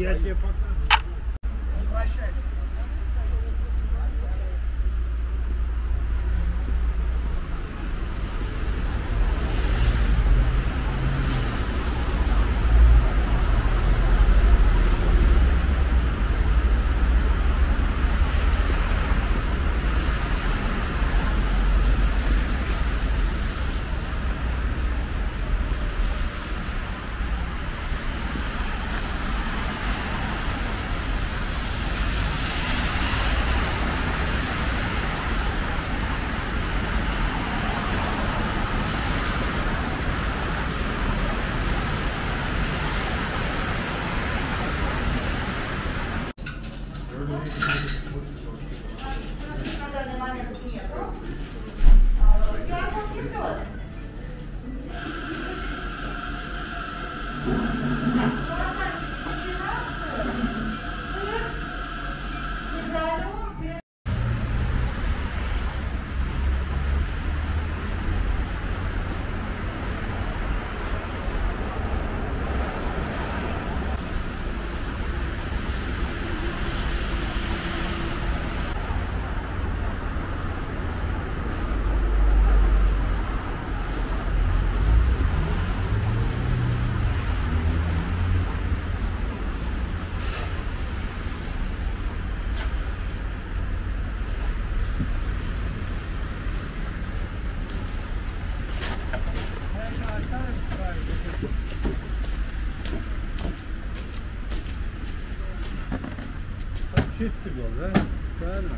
aqui. Чистый был, да? Правильно.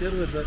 Первый за,